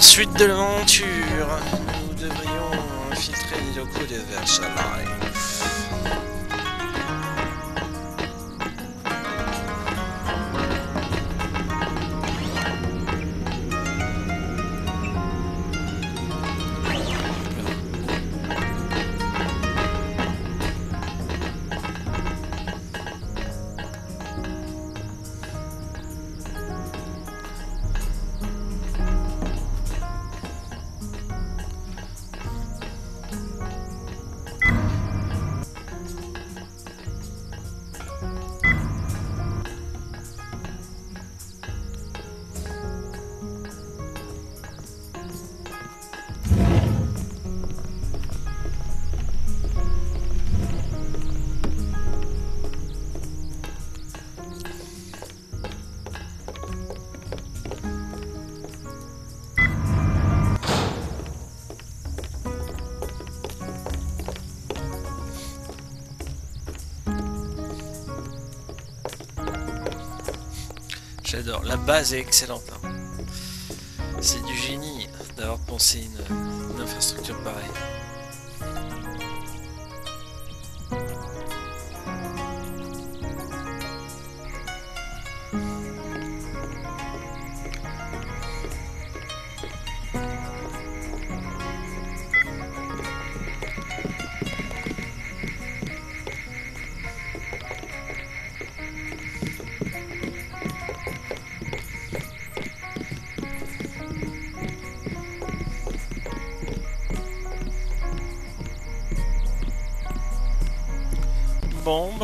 Suite de l'aventure, nous devrions infiltrer les locaux de Versailles. Base est excellente. hein. C'est du génie d'avoir pensé une, une infrastructure pareille.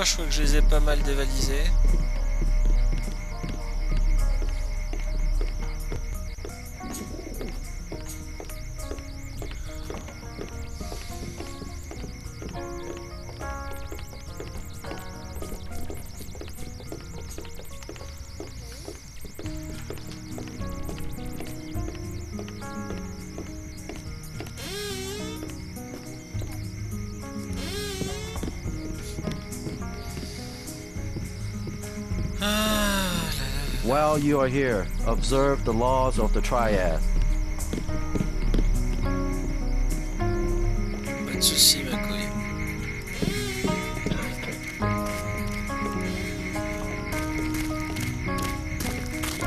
Je crois que je les ai pas mal dévalisés. While you are here, observe the laws of the triad. Pas de soucis, ma couille.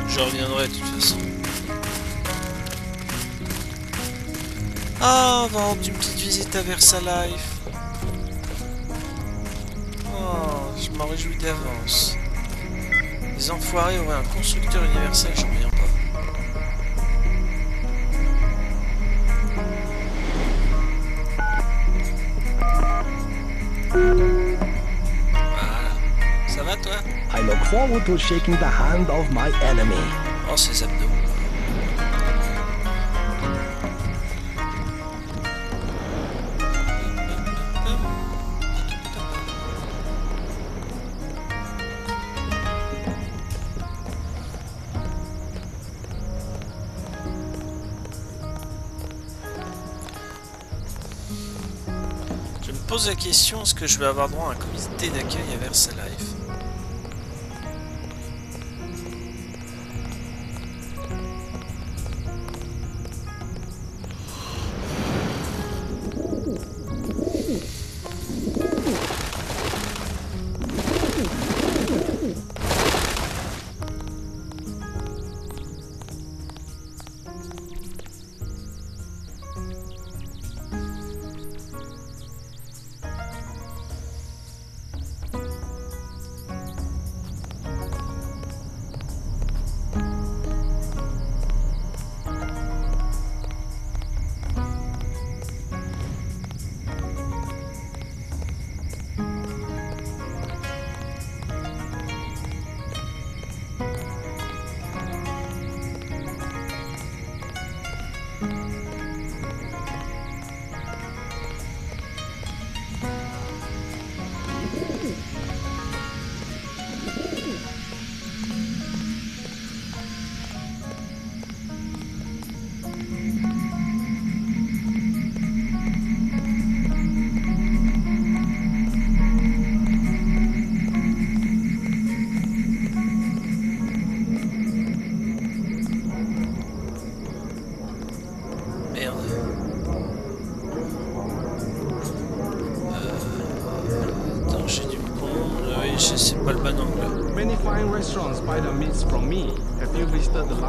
Je reviendrai de toute façon. Ah, on va rendre une petite visite à Versailles. Oh, je m'en réjouis d'avance. Les enfoirés auraient un constructeur universel, j'en reviens pas. Voilà. Ça va toi? I look forward to shaking the hand of my enemy. Oh, ces abdos. La question, est-ce que je vais avoir droit à un comité d'accueil à Versailles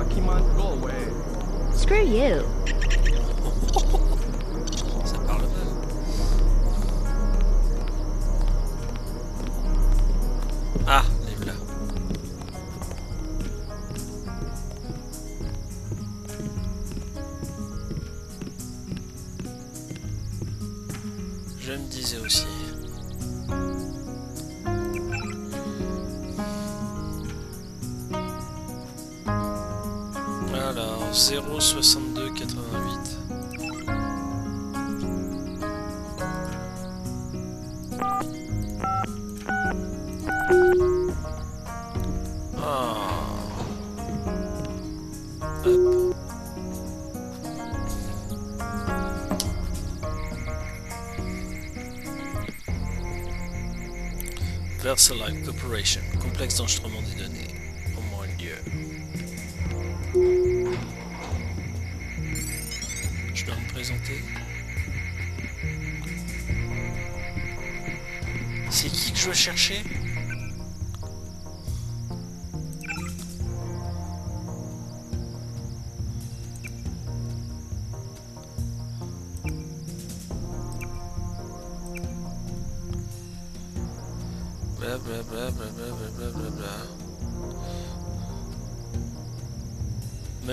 Go away. Screw you. Complexe d'enregistrement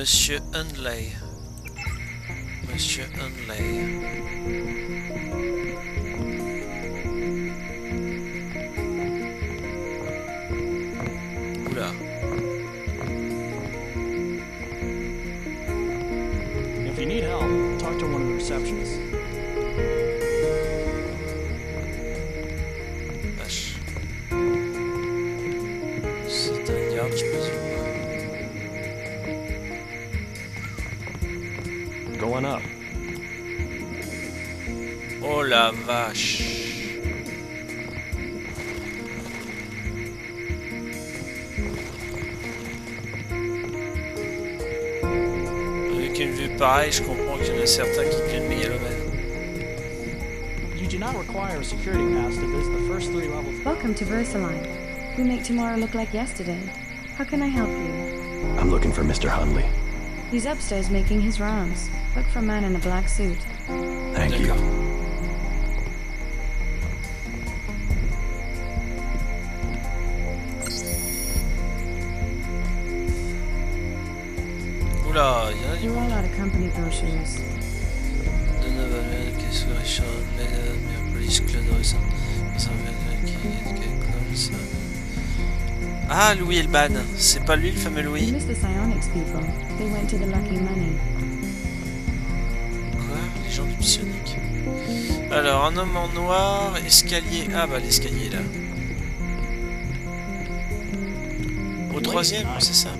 Monsieur Hunley. Avec une vue pareille, je comprends qu'il y en a certains qui viennent mégalomènes. You do not require a security pass to visit the first three levels. Welcome to Versaline. We make tomorrow look like yesterday. How can I help you? I'm looking for Mr. Hundley. He's upstairs making his rounds. Look for a man in a black suit. Thank you. Ah, Louis Elban, c'est pas lui le fameux Louis? Quoi? Les gens du psionique. Alors, un homme en noir, escalier. Ah, bah l'escalier là. Au troisième, c'est ça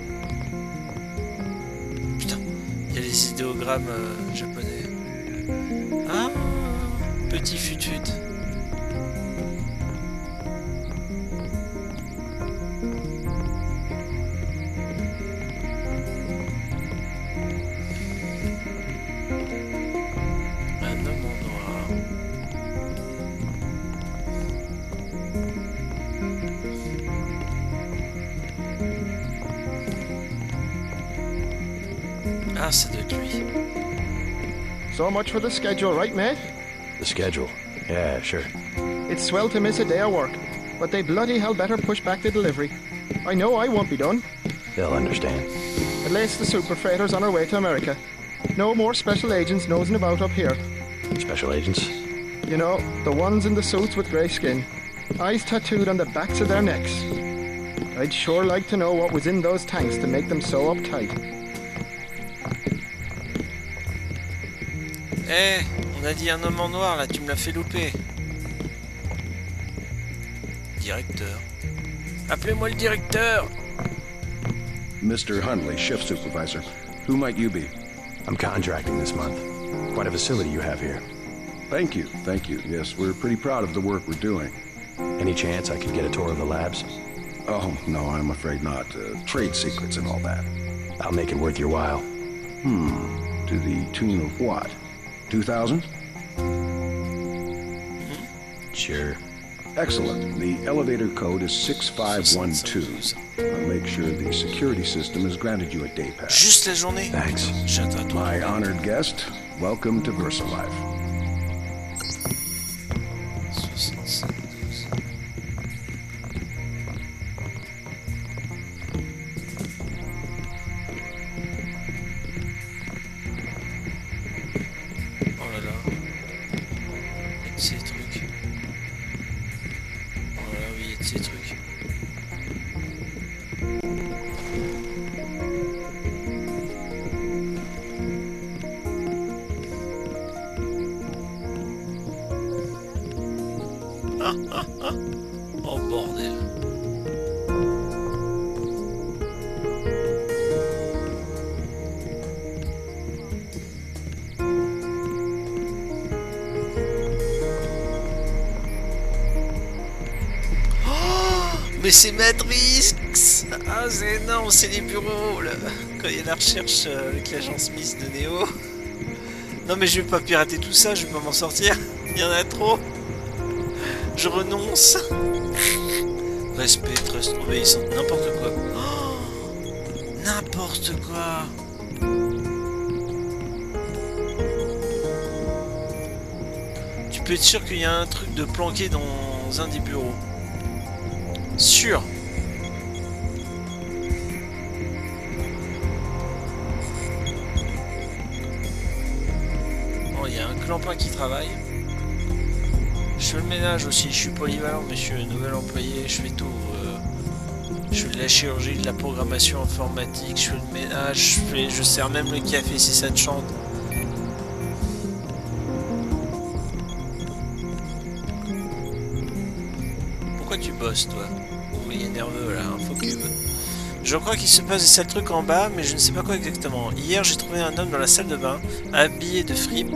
les idéogrammes euh, japonais. Ah, petit futut. So much for the schedule, right, mate? The schedule. Yeah, sure. It's swell to miss a day of work, but they bloody hell better push back the delivery. I know I won't be done. They'll understand. At least the super freighters on our way to America. No more special agents nosing about up here. Special agents? You know, the ones in the suits with grey skin. Eyes tattooed on the backs of their necks. I'd sure like to know what was in those tanks to make them so uptight. Eh, on a dit un homme en noir là, tu me l'as fait louper. Directeur. Appelez-moi le directeur Mr. Hundley, shift supervisor. Who might you be? I'm contracting this month. Quite a facility you have here. Thank you, thank you. Yes, we're pretty proud of the work we're doing. Any chance I could get a tour of the labs? Oh, no, I'm afraid not. Uh, trade secrets and all that. I'll make it worth your while. Hmm, to the tune of what? 2,000? Hmm? Sure. Excellent. The elevator code is 6512. I'll make sure the security system has granted you a day pass. Juste la journée Thanks. My honored guest, welcome to VersaLife. C'est Matrix Ah c'est énorme, c'est les bureaux Quand il y a la recherche euh, avec l'agent Smith de Neo. Non mais je vais pas pirater tout ça, je vais pas m'en sortir. Il y en a trop. Je renonce. Respect, trust, obéissance, n'importe quoi. Oh, n'importe quoi. Tu peux être sûr qu'il y a un truc de planqué dans un des bureaux. Bon, il y a un clampin qui travaille. Je fais le ménage aussi, je suis polyvalent, monsieur, nouvel employé, je fais tout. euh, je fais de la chirurgie, de la programmation informatique, je fais le ménage, je, fais, je sers même le café si ça te chante. Pourquoi tu bosses, toi? Oh, il est nerveux là, un faux cube. Je crois qu'il se passe des sales trucs en bas, mais je ne sais pas quoi exactement. Hier, j'ai trouvé un homme dans la salle de bain, habillé de fripe,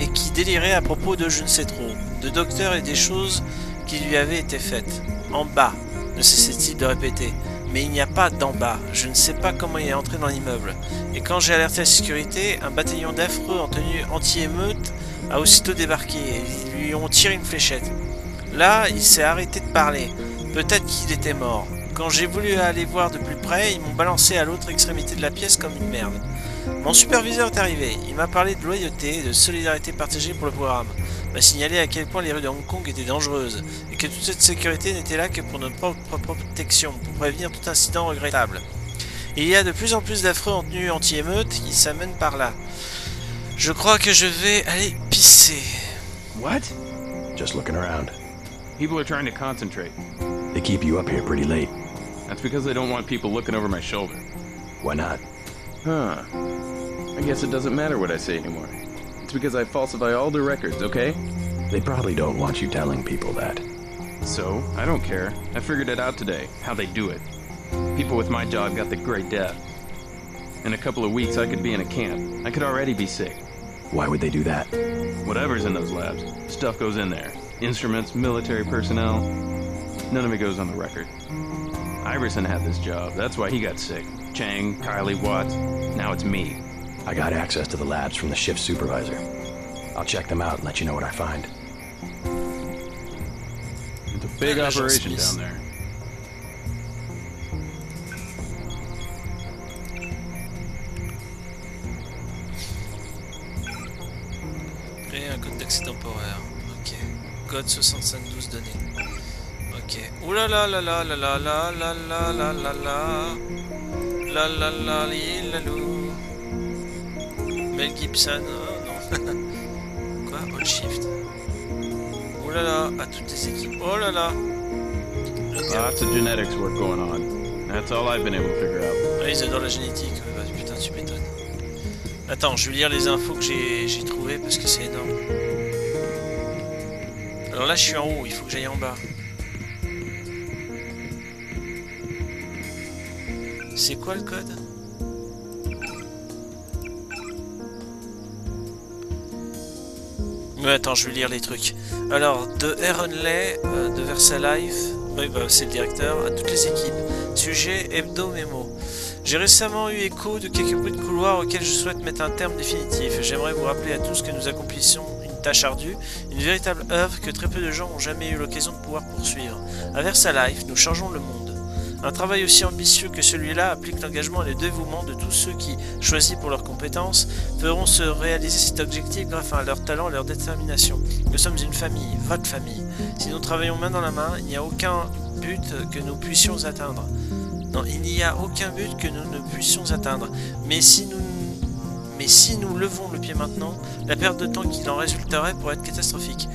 et qui délirait à propos de je ne sais trop, de docteur et des choses qui lui avaient été faites. En bas, ne cessait-il de répéter. Mais il n'y a pas d'en bas. Je ne sais pas comment il est entré dans l'immeuble. Et quand j'ai alerté la sécurité, un bataillon d'affreux en tenue anti-émeute a aussitôt débarqué et ils lui ont tiré une fléchette. Là, il s'est arrêté de parler. Peut-être qu'il était mort. Quand j'ai voulu aller voir de plus près, ils m'ont balancé à l'autre extrémité de la pièce comme une merde. Mon superviseur est arrivé. Il m'a parlé de loyauté et de solidarité partagée pour le programme. M'a signalé à quel point les rues de Hong Kong étaient dangereuses et que toute cette sécurité n'était là que pour notre propre protection, pour prévenir tout incident regrettable. Et il y a de plus en plus d'affreux en tenue anti-émeute qui s'amènent par là. Je crois que je vais aller pisser. What? Just looking around. People are trying to concentrate. Keep you up here pretty late. That's because they don't want people looking over my shoulder. Why not? Huh. I guess it doesn't matter what I say anymore. It's because I falsify all the records, okay? They probably don't want you telling people that. So, I don't care. I figured it out today, how they do it. People with my job got the great death. In a couple of weeks, I could be in a camp. I could already be sick. Why would they do that? Whatever's in those labs, stuff goes in there. Instruments, military personnel. None of it goes on the record. Iverson had this job. That's why he got sick. Chang, Kylie, Watts. Now it's me. I got access to the labs from the shift supervisor. I'll check them out and let you know what I find. It's a big Yeah, operation down there. Et un code d'accès temporaire. Ok. Code 6512 donné. Ok. Ouh là là là là là là là là là là là là. La la la li la. Mel Gibson. Oh non. Quoi All shift. Ouh là là. À toutes les équipes. Oh là là. Lots of genetics work going on. That's all I've been able to figure out. Ah, ils adorent la génétique. ouais, bah, putain, tu m'étonnes. Attends, je vais lire les infos que j'ai j'ai trouvées parce que c'est énorme. Alors là, je suis en haut, il faut que j'aille en bas. C'est quoi le code attends, je vais lire les trucs. Alors, de Heronley, euh, de VersaLife, oui, bah, c'est le directeur, à toutes les équipes. Sujet hebdo mémo. J'ai récemment eu écho de quelques bruits de couloir auxquels je souhaite mettre un terme définitif. J'aimerais vous rappeler à tous que nous accomplissons une tâche ardue, une véritable œuvre que très peu de gens ont jamais eu l'occasion de pouvoir poursuivre. À Versa Life, nous changeons le monde. Un travail aussi ambitieux que celui-là applique l'engagement et le dévouement de tous ceux qui, choisis pour leurs compétences, feront se réaliser cet objectif grâce à leur talent et leur détermination. Nous sommes une famille, votre famille. Si nous travaillons main dans la main, il n'y a aucun but que nous puissions atteindre. Non, il n'y a aucun but que nous ne puissions atteindre. Mais si nous mais si nous levons le pied maintenant, la perte de temps qu'il en résulterait pourrait être catastrophique.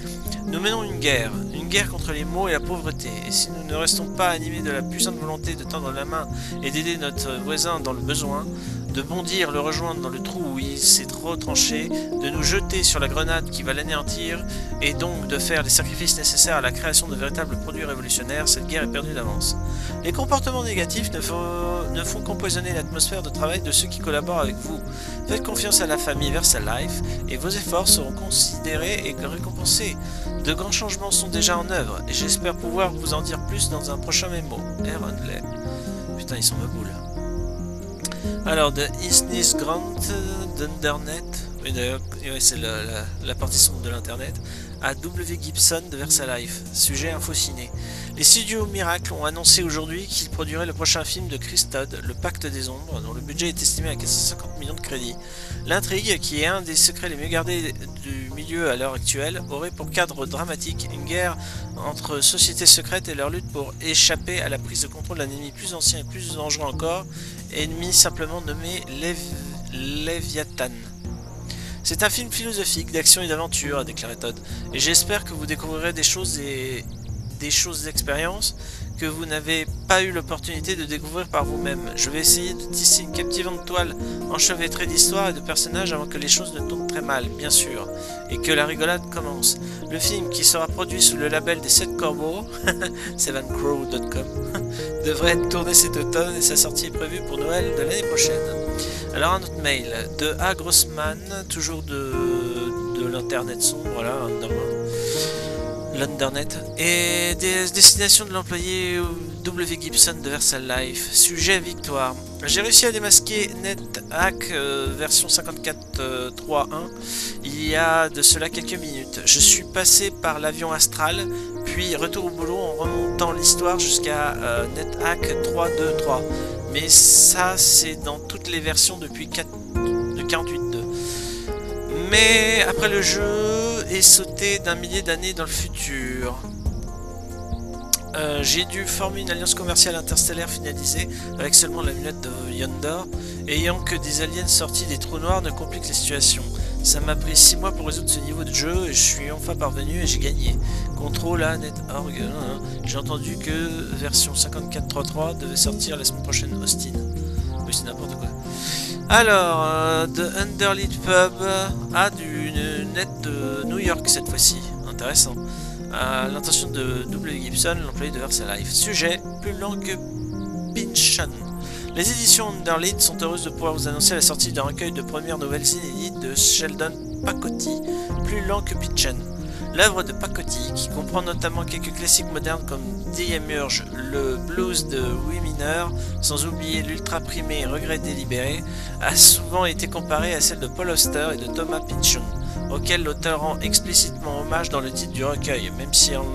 Nous menons une guerre, une guerre contre les maux et la pauvreté, et si nous ne restons pas animés de la puissante volonté de tendre la main et d'aider notre voisin dans le besoin, de bondir, le rejoindre dans le trou où il s'est trop tranché, de nous jeter sur la grenade qui va l'anéantir, et donc de faire les sacrifices nécessaires à la création de véritables produits révolutionnaires, cette guerre est perdue d'avance. Les comportements négatifs ne ne font qu'empoisonner l'atmosphère de travail de ceux qui collaborent avec vous. Faites confiance à la famille Versa Life, et vos efforts seront considérés et récompensés. De grands changements sont déjà en œuvre, et j'espère pouvoir vous en dire plus dans un prochain mémo. Aaron Lay. Putain, ils sont me boule. Alors, de Isnis Grant d'Undernet, oui d'ailleurs, ouais, c'est la, la, partie sombre de l'internet, à W. Gibson de VersaLife, sujet infociné. Les studios Miracle ont annoncé aujourd'hui qu'ils produiraient le prochain film de Chris Todd, Le Pacte des Ombres, dont le budget est estimé à 450 millions de crédits. L'intrigue, qui est un des secrets les mieux gardés du milieu à l'heure actuelle, aurait pour cadre dramatique une guerre entre sociétés secrètes et leur lutte pour échapper à la prise de contrôle d'un ennemi plus ancien et plus dangereux encore, ennemi simplement nommé Lev Leviathan. C'est un film philosophique, d'action et d'aventure, a déclaré Todd, et j'espère que vous découvrirez des choses et des choses d'expérience que vous n'avez pas eu l'opportunité de découvrir par vous-même. Je vais essayer de tisser une captivante toile enchevêtrée d'histoires et de personnages avant que les choses ne tournent très mal, bien sûr, et que la rigolade commence. Le film, qui sera produit sous le label des 7 corbeaux, 7crow.com, devrait être tourné cet automne et sa sortie est prévue pour Noël de l'année prochaine. Alors un autre mail de A. Grossman, toujours de, de l'internet sombre, voilà, Underworld. L'Undernet et des destinations de l'employé W. Gibson de Versal Life. Sujet victoire. J'ai réussi à démasquer NetHack euh, version 54.3.1 il y a de cela quelques minutes. Je suis passé par l'avion astral, puis retour au boulot en remontant l'histoire jusqu'à euh, NetHack 3.2.3. Mais ça, c'est dans toutes les versions depuis 4... de 48.2. Mais après le jeu est sauté d'un millier d'années dans le futur. Euh, J'ai dû former une alliance commerciale interstellaire finalisée avec seulement la lunette de Yondor, ayant que des aliens sortis des trous noirs ne compliquent les situations. Ça m'a pris 6 mois pour résoudre ce niveau de jeu et je suis enfin parvenu et j'ai gagné. Contrôle à net.org. J'ai entendu que version 54.3.3 devait sortir la semaine prochaine Austin. Oui, c'est n'importe quoi. Alors, euh, The Underlit Pub a du net de New York cette fois-ci. Intéressant. À l'intention de W. Gibson, l'employé de Versa Life. Sujet plus lent que Pinchan. Les éditions Underlit sont heureuses de pouvoir vous annoncer la sortie d'un recueil de premières nouvelles inédites de Sheldon Pacotti, plus lent que Pinchan. L'œuvre de Pacotti, qui comprend notamment quelques classiques modernes comme The Emerge, le blues de Oui mineur, sans oublier l'ultra primé Regret délibéré, a souvent été comparée à celle de Paul Auster et de Thomas Pynchon, auxquels l'auteur rend explicitement hommage dans le titre du recueil, même si, on,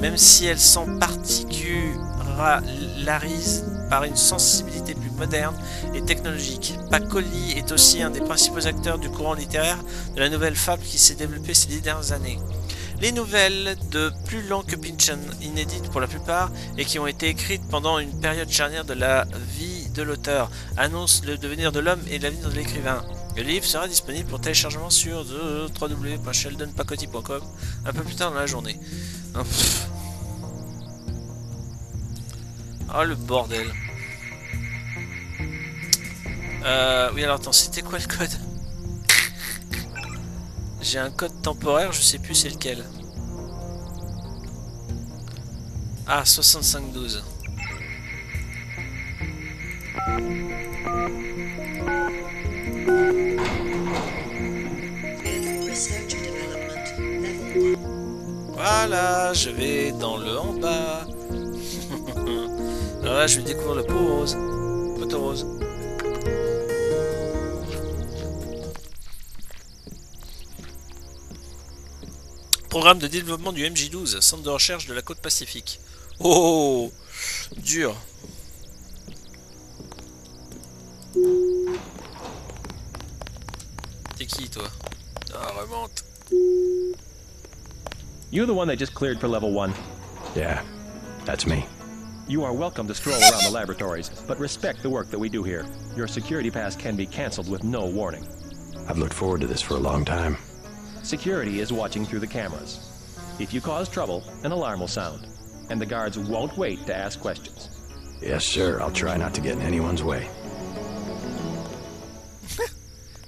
même si elles sont particularisées par une sensibilité plus moderne et technologique. Pacoli est aussi un des principaux acteurs du courant littéraire de la nouvelle fable qui s'est développée ces dix dernières années. Les nouvelles de Plus lent que Pynchon, inédites pour la plupart, et qui ont été écrites pendant une période charnière de la vie de l'auteur, annoncent le devenir de l'homme et l'avenir de l'écrivain. Le livre sera disponible pour téléchargement sur www.sheldonpacotti.com un peu plus tard dans la journée. Oh, oh le bordel. Euh, oui alors attends, c'était quoi le code j'ai un code temporaire, je sais plus c'est lequel. Ah, 6512. Voilà, je vais dans le en bas. Alors là, je vais découvrir le pot rose. Photo rose. Programme de développement du MJ12, centre de recherche de la côte pacifique. Oh Dur. T'es qui toi? Ah remonte. You the one they just cleared for level one? Yeah, that's me. You are welcome to stroll around the laboratories, but respect the work that we do here. Your security pass can be cancelled with no warning. I've looked forward to this for a long time. Security is watching through the cameras. If you cause trouble, an alarm will sound, and the guards won't wait to ask questions. Yes, sir. I'll try not to get in anyone's way.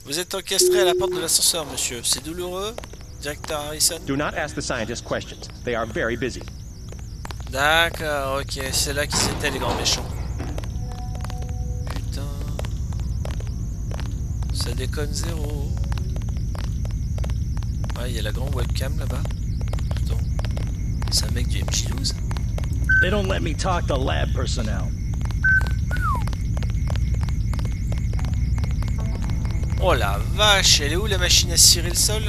Vous êtes encastré à la porte de l'ascenseur, monsieur. C'est douloureux Directeur Harrison Do not ask the scientists questions. They are very busy. D'accord, ok. C'est là qu'ils étaient les grands méchants. Putain. Ça déconne zéro. Ah, il y a la grande webcam là-bas. Attends. C'est un mec du MJ12 They don't let me talk to lab personnel. Oh la vache, elle est où la machine à cirer le sol?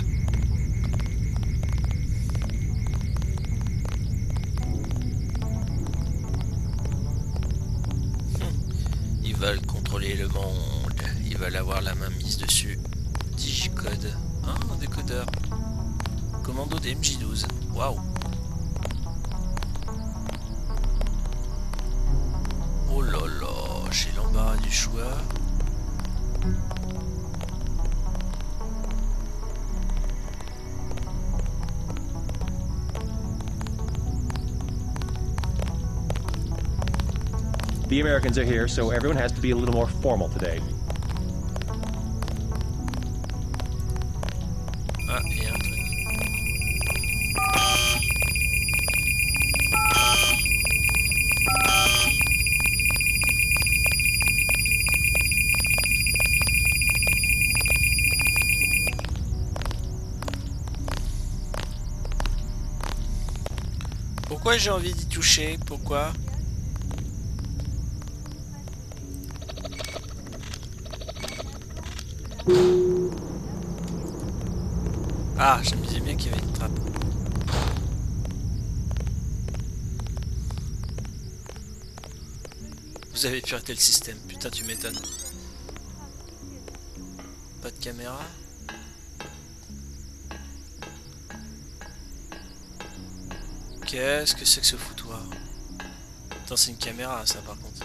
Americans are here, so everyone has to be a little more formal today. Ah, il y a un truc. Pourquoi j'ai envie d'y toucher Pourquoi Ah, je me disais bien qu'il y avait une trappe. Vous avez piraté le système, putain tu m'étonnes. Pas de caméra Qu'est-ce que c'est que ce foutoir? Attends, c'est une caméra ça par contre.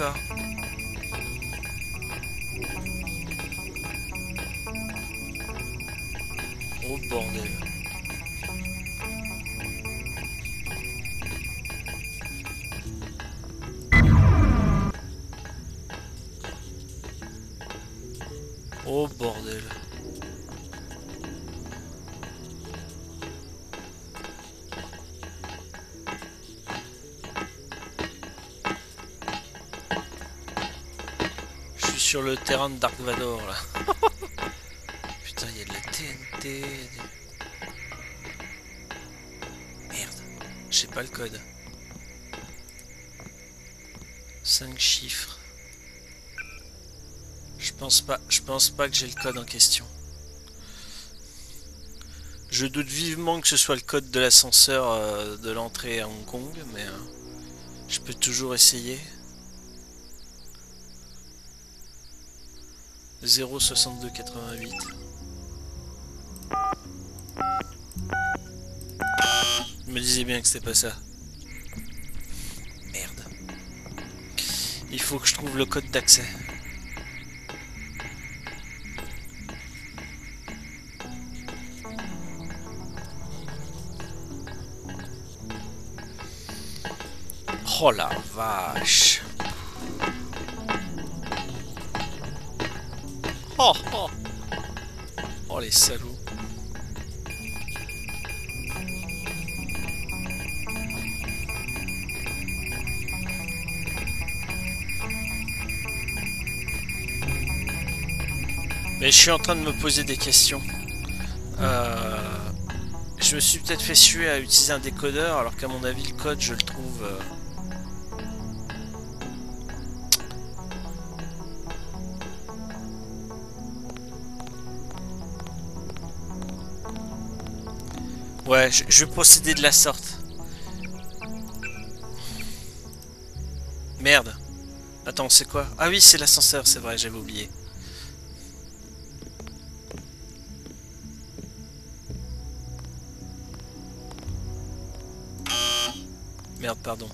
Ah le terrain de Dark Vador là. Putain, il y a de la TNT. Merde, je pas le code. 5 chiffres. Je pense pas, je pense pas que j'ai le code en question. Je doute vivement que ce soit le code de l'ascenseur euh, de l'entrée à Hong Kong, mais euh, je peux toujours essayer. 06288. Je me disais bien que c'était pas ça. Merde. Il faut que je trouve le code d'accès. Oh la vache. Oh, oh, oh. les salauds. Mais je suis en train de me poser des questions. Euh, je me suis peut-être fait suer à utiliser un décodeur, alors qu'à mon avis, le code, je le trouve... Euh, Ouais, je, vais procéder de la sorte. Merde. Attends, c'est quoi? Ah oui, c'est l'ascenseur, c'est vrai, j'avais oublié. Merde, pardon.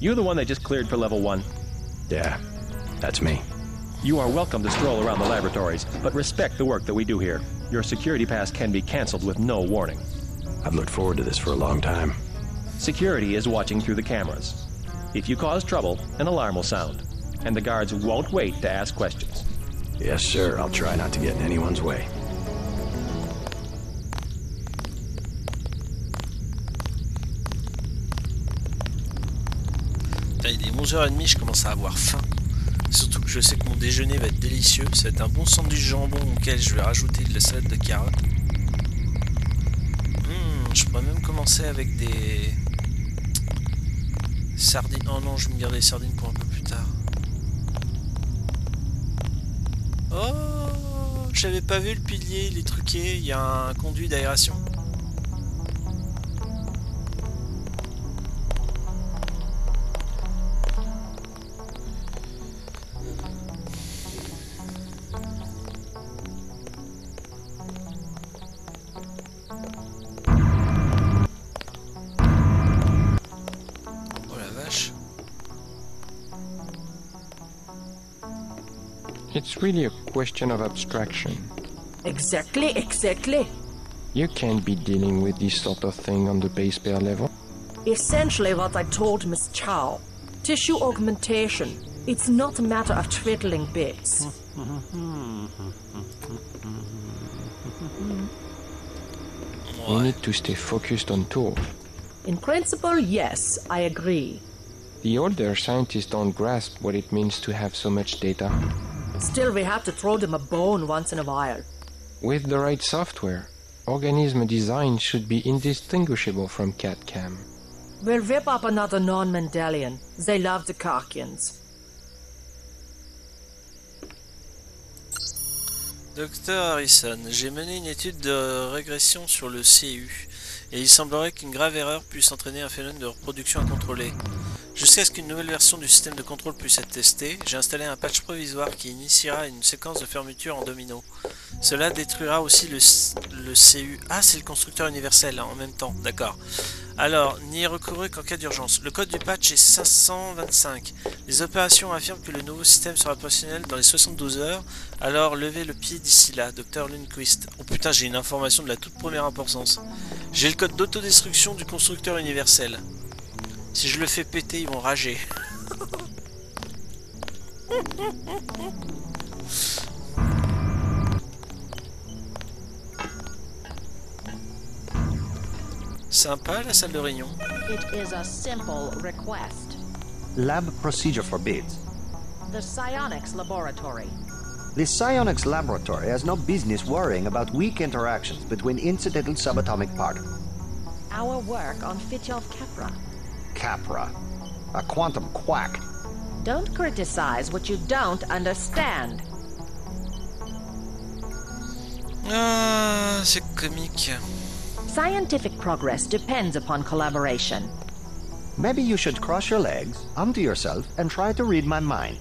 You the one they just cleared for level one? Yeah, that's me. You are welcome to stroll around the laboratories, but respect the work that we do here. Your security pass can be canceled with no warning. I've looked forward to this for a long time. Security is watching through the cameras. If you cause trouble, an alarm will sound, and the guards won't wait to ask questions. Yes, sir. I'll try not to get in anyone's way. Putain, il est 11h30, je commence à avoir faim. Je sais que mon déjeuner va être délicieux. Ça va être un bon sandwich jambon auquel je vais rajouter de la salade de carottes. Hmm, je pourrais même commencer avec des sardines. Oh non, je vais me garder les sardines pour un peu plus tard. Oh, j'avais pas vu le pilier, il est truqué. Il y a un conduit d'aération. It's really a question of abstraction. Exactly, exactly. You can't be dealing with this sort of thing on the base pair level. Essentially what I told Miss Chow. Tissue augmentation. It's not a matter of twiddling bits. You need to stay focused on tool. In principle, yes, I agree. The older scientists don't grasp what it means to have so much data. Still, we have to throw them a bone once in a while. With the right software, organism design should be indistinguishable from CAD-CAM. We'll whip up another non-Mendelian. They love the Karkians. Docteur Harrison, j'ai mené une étude de régression sur le CU, et il semblerait qu'une grave erreur puisse entraîner un phénomène de reproduction incontrôlée. Jusqu'à ce qu'une nouvelle version du système de contrôle puisse être testée, j'ai installé un patch provisoire qui initiera une séquence de fermeture en domino. Cela détruira aussi le, le CU. Ah, c'est le constructeur universel hein, en même temps, d'accord. Alors, n'y recourez qu'en cas d'urgence. Le code du patch est 525. Les opérations affirment que le nouveau système sera opérationnel dans les 72 heures, alors levez le pied d'ici là, Docteur Lundquist. Oh putain, j'ai une information de la toute première importance. J'ai le code d'autodestruction du constructeur universel. Si je le fais péter, ils vont rager. Sympa la salle de réunion. It is a simple request. Lab procedure forbids. The psionics laboratory. The psionics laboratory has no business worrying about weak interactions between incidental subatomic particles. Our work on Fitjof Capra. Capra. A quantum quack. Don't criticize what you don't understand. Ah, c'est comique. Scientific progress depends upon collaboration. Maybe you should cross your legs, onto yourself, and try to read my mind.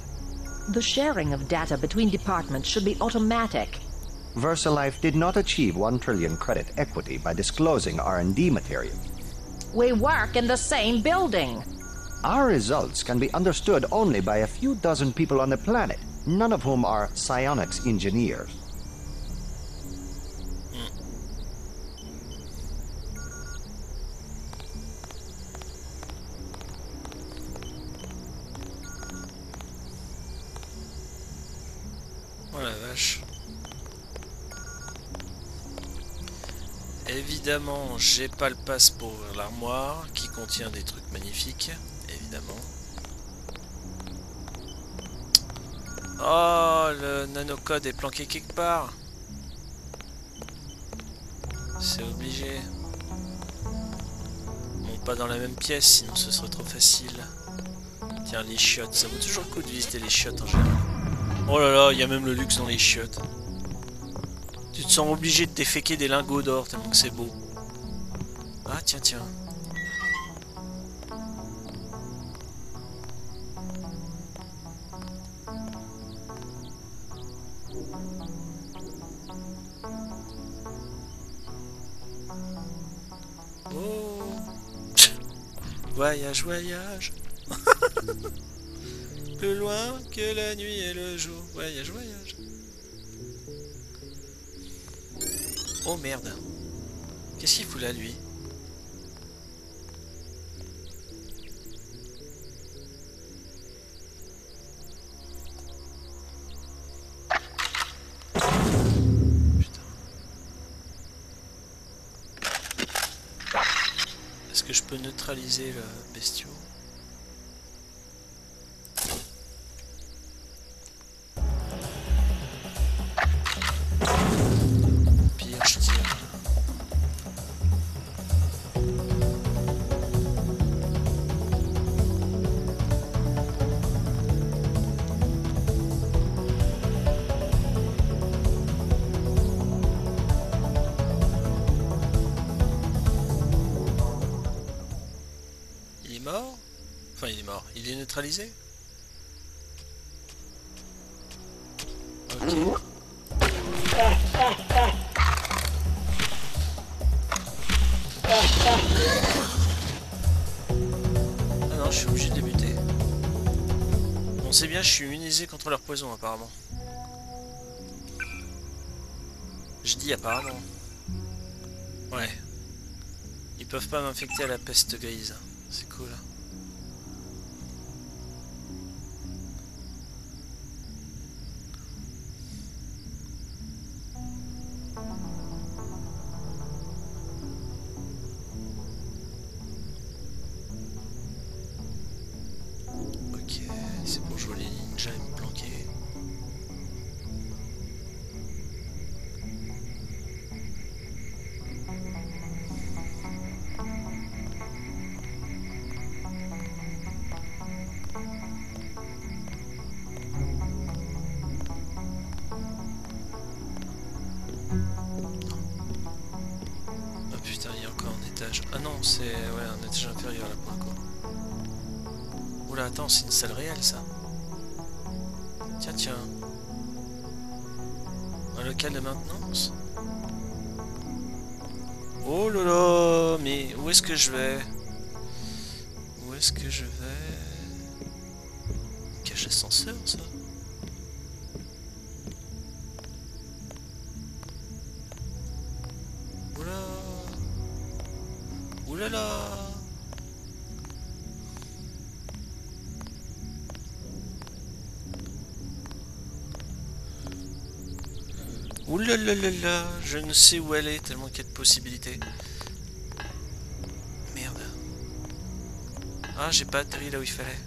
The sharing of data between departments should be automatic. VersaLife did not achieve 1 trillion credit equity by disclosing R&D materials. We work in the same building. Our results can be understood only by a few dozen people on the planet, none of whom are psionics engineers. Évidemment, j'ai pas le passe pour ouvrir l'armoire qui contient des trucs magnifiques, évidemment. Oh, le nanocode est planqué quelque part. C'est obligé. Bon, pas dans la même pièce, sinon ce serait trop facile. Tiens, les chiottes, ça vaut toujours le coup de visiter les chiottes en général. Oh là là, il y a même le luxe dans les chiottes. Tu te sens obligé de déféquer des lingots d'or tellement que c'est beau. Ah, tiens, tiens. Oh Voyage, voyage Plus loin que la nuit et le jour. Voyage, voyage. Oh merde. Qu'est-ce qu'il fout là, lui? Est-ce que je peux neutraliser le bestiau? Neutralisé Ok. Ah non, je suis obligé de les buter. Bon, c'est bien, je suis immunisé contre leur poison, apparemment. Je dis apparemment. Ouais. Ils peuvent pas m'infecter à la peste grise. C'est cool. C'est ouais, un étage inférieur là pour le coup. Oula, attends, c'est une salle réelle ça. Tiens, tiens. Un local de maintenance? Oh là là, mais où est-ce que je vais? Où est-ce que je vais? Cage ascenseur ça Je ne sais où aller tellement qu'il y a de possibilités. Merde. Ah, j'ai pas atterri là où il fallait.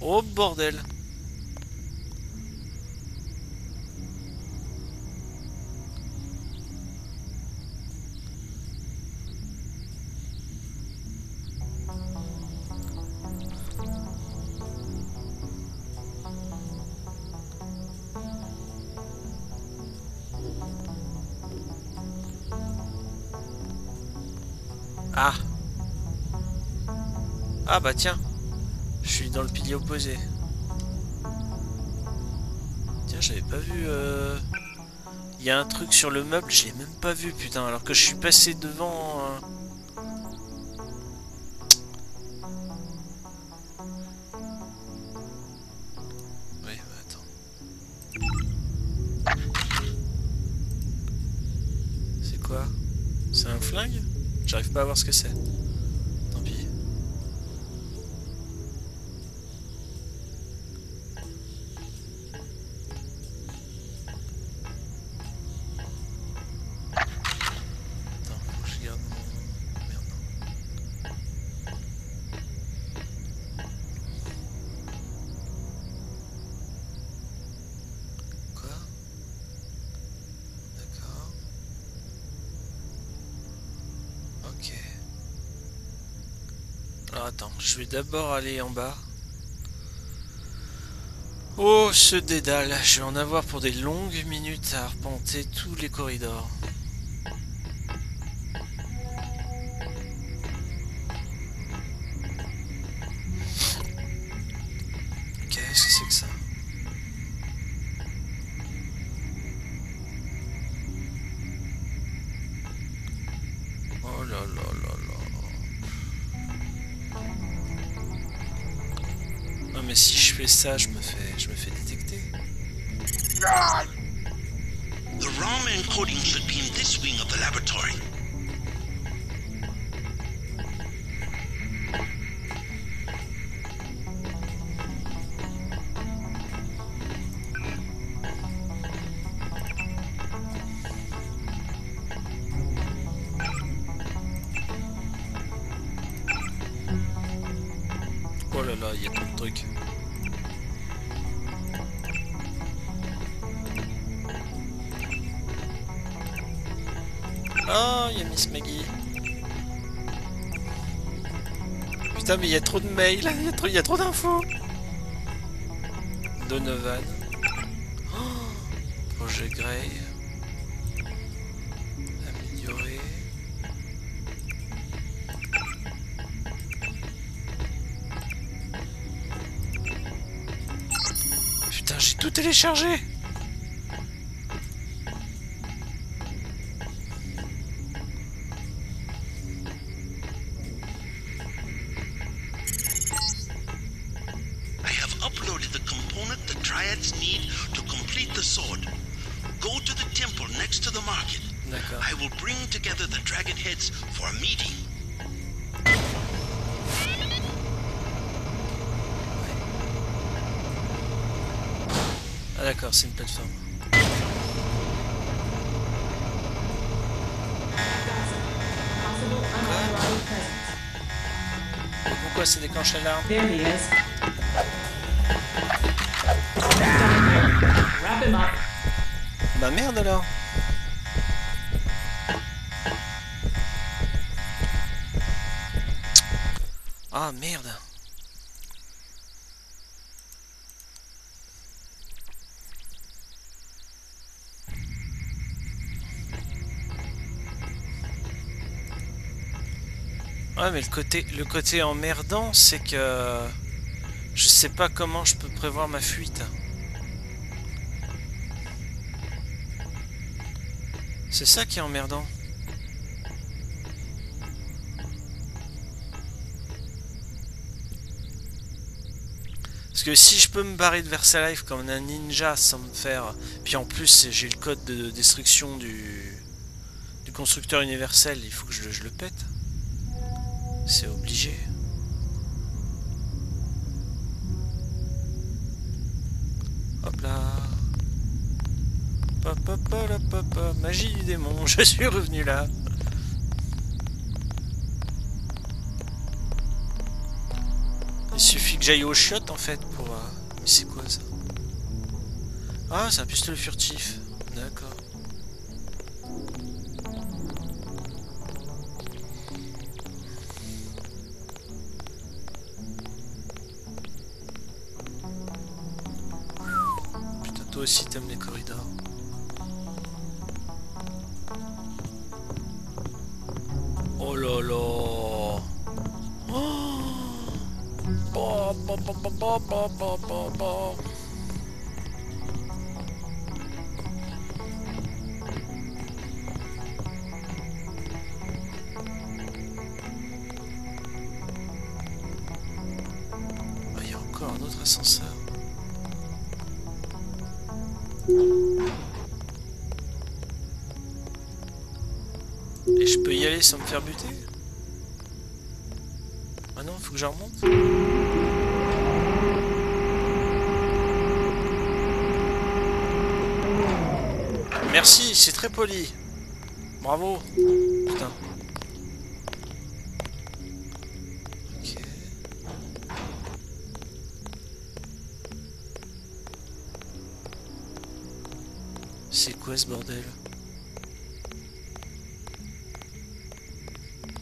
Oh bordel Ah bah tiens Je suis dans le pilier opposé. Tiens, j'avais pas vu... euh, Il y a un truc sur le meuble, j'ai même pas vu, putain, alors que je suis passé devant... euh. Oui, bah attends. C'est quoi? C'est un flingue? J'arrive pas à voir ce que c'est. Attends, je vais d'abord aller en bas. Oh, ce dédale, je vais en avoir pour des longues minutes à arpenter tous les corridors. message Mais il y a trop de mails, il y a trop, d'infos. Donovan. Oh, projet Grey. Amélioré. Putain, j'ai tout téléchargé. Ah merde Ouais mais le côté le côté emmerdant c'est que je sais pas comment je peux prévoir ma fuite. C'est ça qui est emmerdant. Parce que si je peux me barrer de Versalife comme un ninja sans me faire... Puis en plus j'ai le code de destruction du, du constructeur universel, il faut que je, le- pète. C'est obligé. Hop là. Pop, pop, pop, pop. Magie du démon, je suis revenu là. J'aille au chiottes en fait pour... euh, Mais c'est quoi ça? Ah, c'est un pistolet furtif. D'accord. Putain, toi aussi t'aimes les corridors. Il y a encore un autre ascenseur. Et je peux y aller sans me faire buter? Ah non, faut que je remonte C'est très poli. Bravo. C'est quoi ce bordel?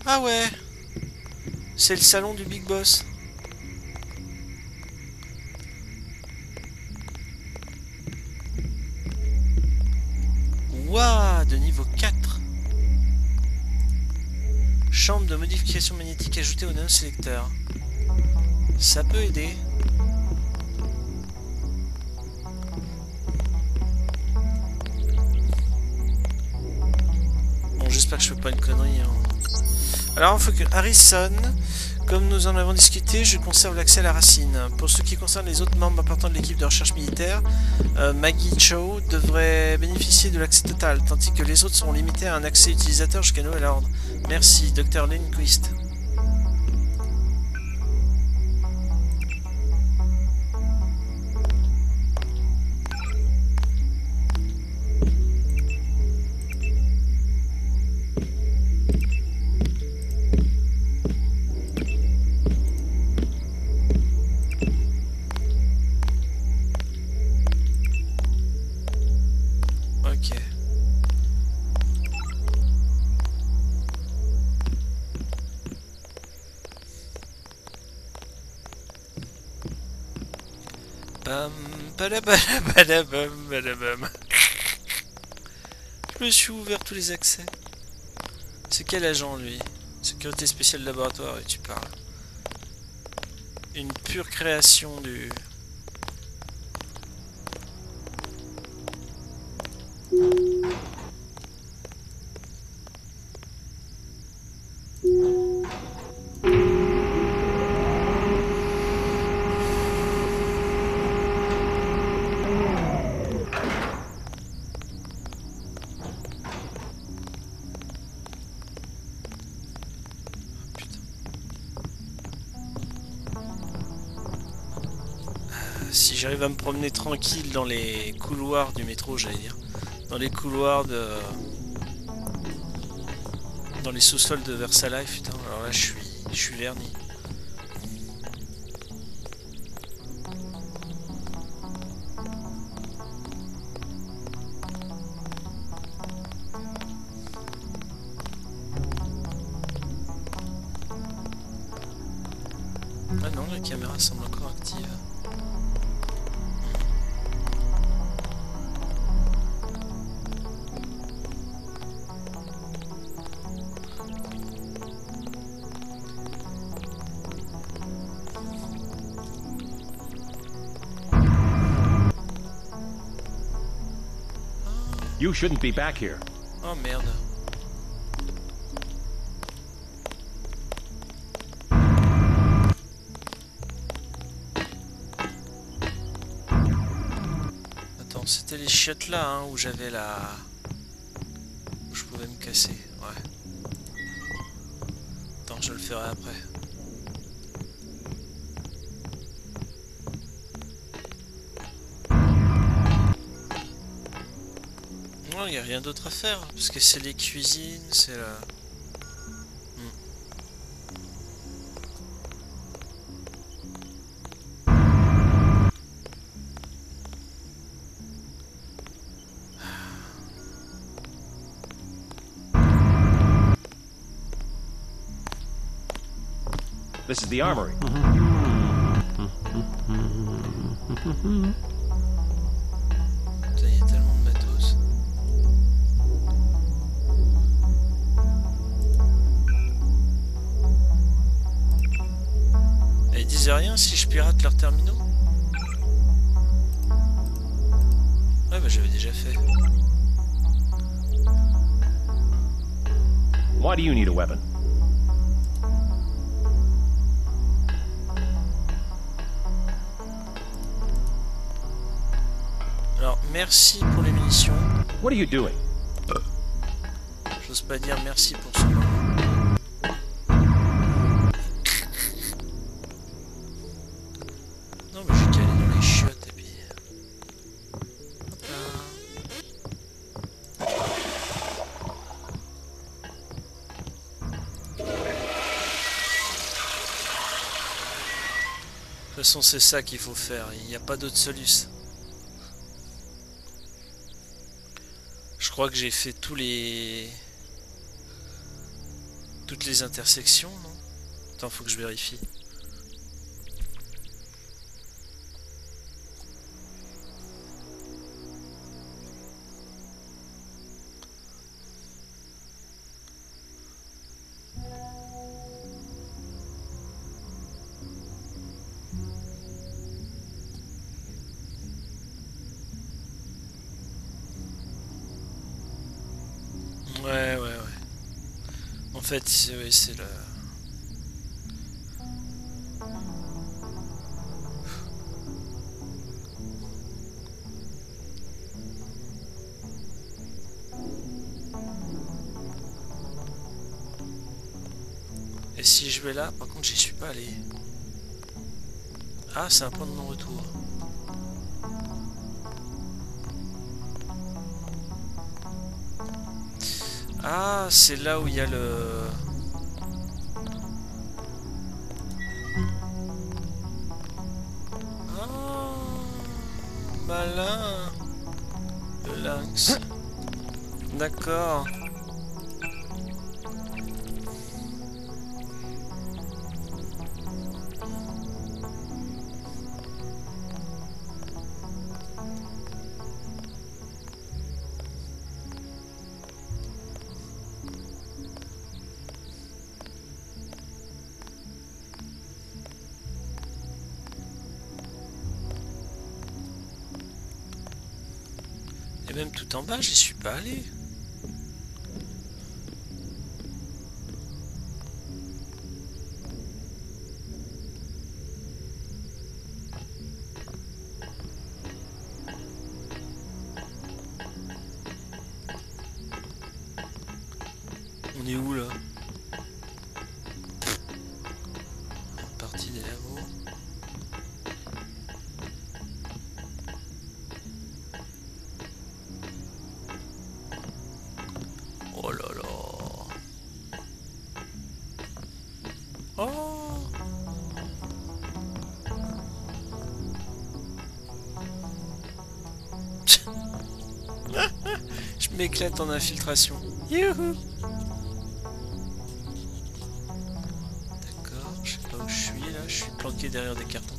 Ah ouais C'est le salon du Big Boss. De niveau 4. Chambre de modification magnétique ajoutée au nanosélecteur. Ça peut aider. Bon, j'espère que je fais pas une connerie. hein. Alors, il faut que Harrison, comme nous en avons discuté, je conserve l'accès à la racine. Pour ce qui concerne les autres membres appartenant de l'équipe de recherche militaire, euh, Maggie Cho devrait bénéficier de l'accès total, tandis que les autres seront limités à un accès utilisateur jusqu'à nouvel ordre. Merci, Dr. Lindquist. Me suis ouvert tous les accès. C'est quel agent lui? Sécurité spéciale laboratoire et tu parles. Une pure création du... me promener tranquille dans les couloirs du métro, j'allais dire. Dans les couloirs de... Dans les sous-sols de Versailles, putain, alors là je suis, je suis verni. Ah non, la caméra semble encore active. You shouldn't be back here. Oh merde. Attends, c'était les chiottes là hein, où j'avais la... où je pouvais me casser, ouais. Attends, je le ferai après. Il n'y a rien d'autre à faire, parce que c'est les cuisines, c'est la... Hmm. This is the armory. Si je pirate leurs terminaux Ouais, bah j'avais déjà fait. Why do you need a weapon? Alors, merci pour les munitions. What are you doing? J'ose pas dire merci pour ce moment. Façon, c'est ça qu'il faut faire. Il n'y a pas d'autre solution. Je crois que j'ai fait tous les... Toutes les intersections, non? Attends, faut que je vérifie. Fait, c'est oui. Et si je vais là, par contre, j'y suis pas allé. Ah, c'est un point de non-retour. Ah, c'est là où il y a le... Et même tout en bas, j'y suis pas allé. En infiltration. Youhou. D'accord, je sais pas où je suis là, je suis planqué derrière des cartons.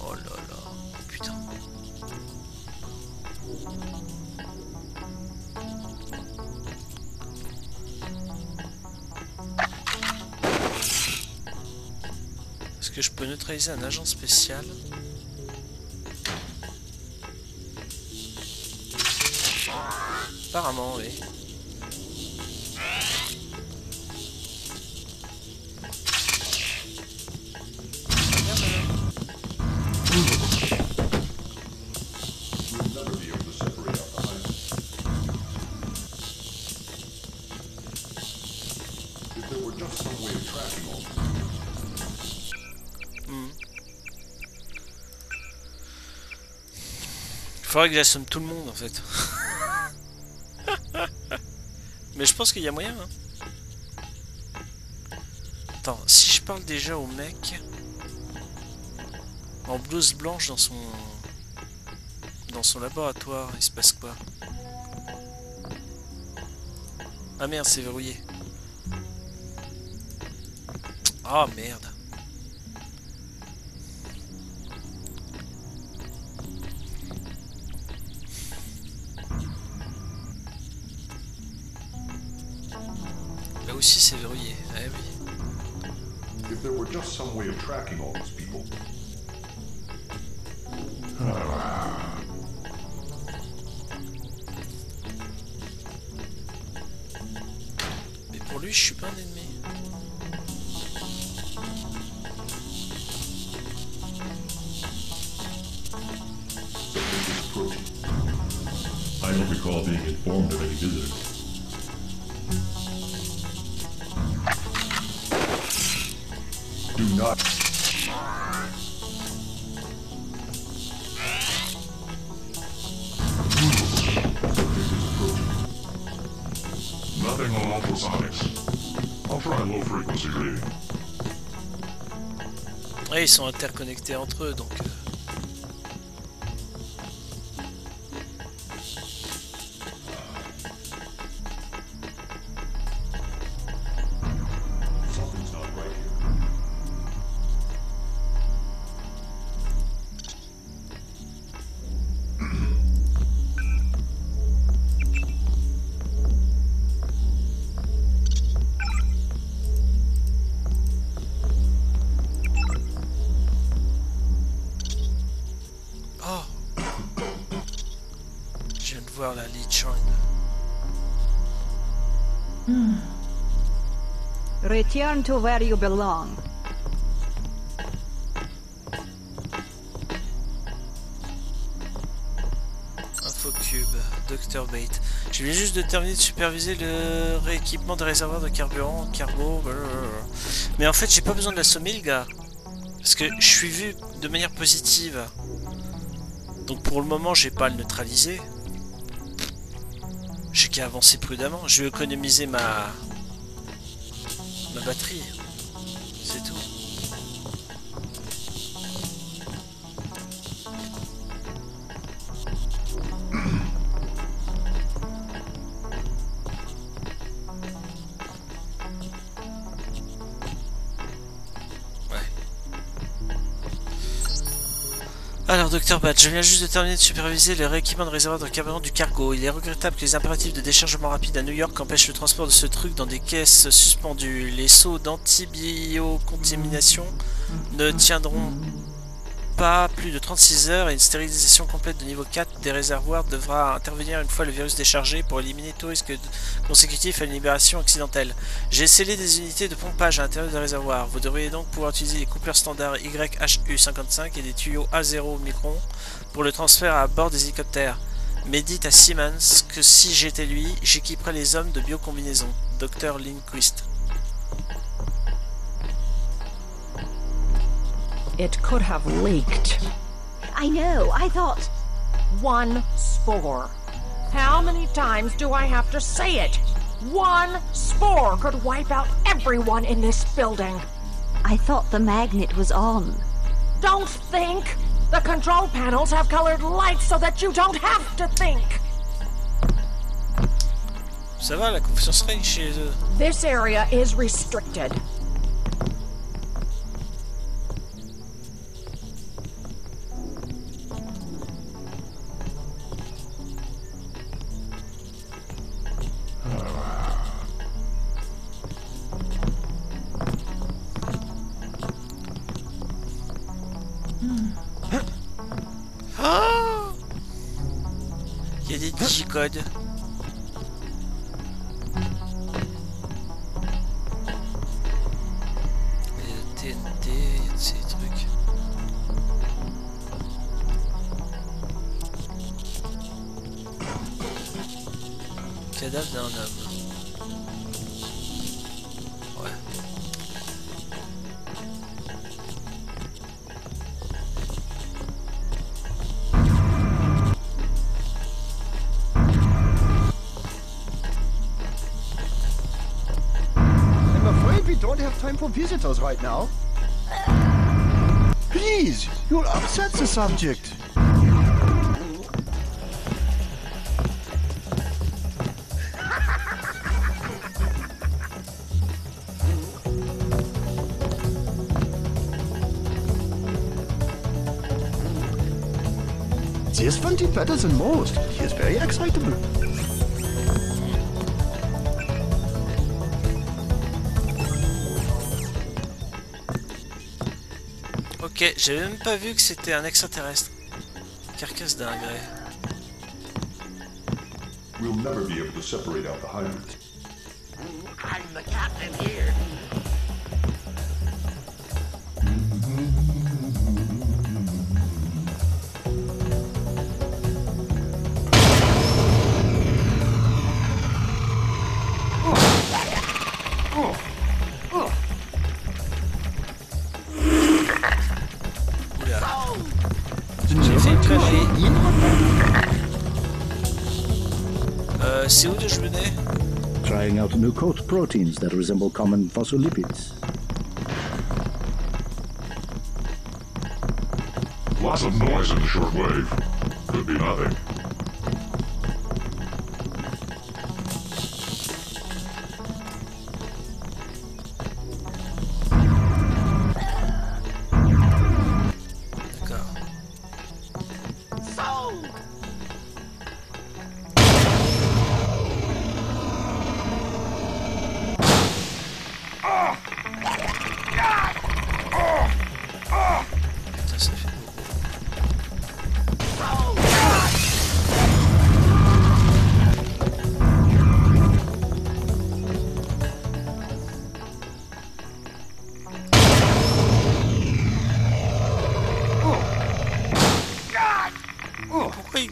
Oh là là, putain. Est-ce que je peux neutraliser un agent spécial? All Hmm. Faudrait que j'assomme tout le monde en fait. Mais je pense qu'il y a moyen. Hein. Attends, si je parle déjà au mec en blouse blanche dans son dans son laboratoire, il se passe quoi? Ah merde, c'est verrouillé. Ah merde. Tracking all ils sont interconnectés entre eux donc. Return to where you belong. Infocube, Dr Bate. Je viens juste de terminer de superviser le rééquipement des réservoirs de carburant, cargo. Mais en fait, j'ai pas besoin de l'assommer, le gars. Parce que je suis vu de manière positive. Donc pour le moment, j'ai pas à le neutraliser. J'ai qu'à avancer prudemment. Je vais économiser ma ma batterie. Docteur Bat, je viens juste de terminer de superviser le rééquipement de réservoir de carburant du cargo. Il est regrettable que les impératifs de déchargement rapide à New York empêchent le transport de ce truc dans des caisses suspendues. Les seaux d'antibiocontamination ne tiendront pas plus de 36 heures et une stérilisation complète de niveau 4 des réservoirs devra intervenir une fois le virus déchargé pour éliminer tout risque consécutif à une libération accidentelle. J'ai scellé des unités de pompage à l'intérieur des réservoirs. Vous devriez donc pouvoir utiliser les coupeurs standards YHU55 et des tuyaux A0 micron pour le transfert à bord des hélicoptères. Mais dites à Simmons que si j'étais lui, j'équiperais les hommes de biocombinaison. Dr Lindquist. It could have leaked. I know, I thought. One spore. How many times do I have to say it? One spore could wipe out everyone in this building. I thought the magnet was on. Don't think! The control panels have colored lights so that you don't have to think! Ça va, la confiance règne chez eux. This area is restricted. A right now. Please, you'll upset the subject. This one did better than most. He is very excitable. Ok, j'avais même pas vu que c'était un extraterrestre. Carcasse d'un gré. We'll never be able to separate out the hydrants. Proteins that resemble common phospholipids. Lots of noise in the shortwave. Could be nothing.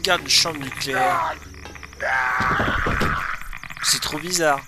Mais pourquoi il garde une chambre nucléaire C'est trop bizarre.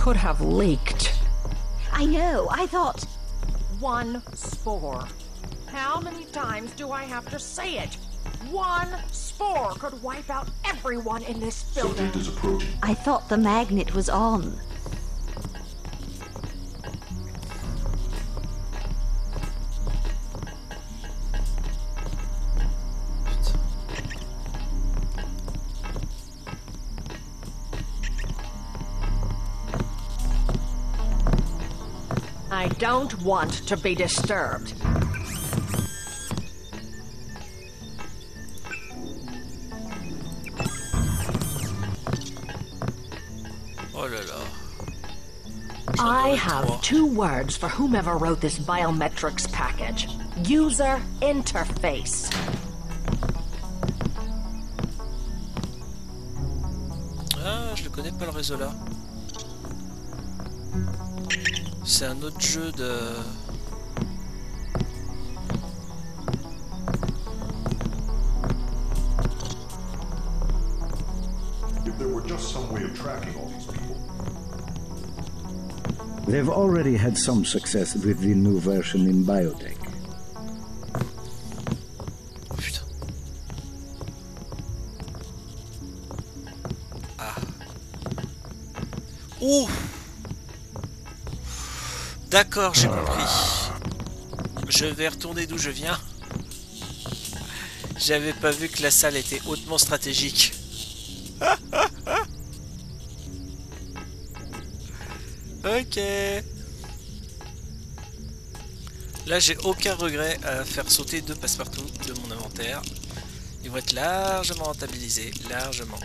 Could have leaked. I know. I thought. One spore. How many times do I have to say it? One spore could wipe out everyone in this building. Subject is approaching. I thought the magnet was on. Don't want to be disturbed. Oh là là. I have two words for whomever wrote this biometrics package. User interface. Ah, je le connais pas le réseau là. C'est un autre jeu de... If there were just some way of tracking all these people. They've already had some success with the new version in biotech. Ouh D'accord, j'ai compris. Je vais retourner d'où je viens. J'avais pas vu que la salle était hautement stratégique. ok. Là, j'ai aucun regret à faire sauter deux passe-partout de mon inventaire. Ils vont être largement rentabilisés, largement.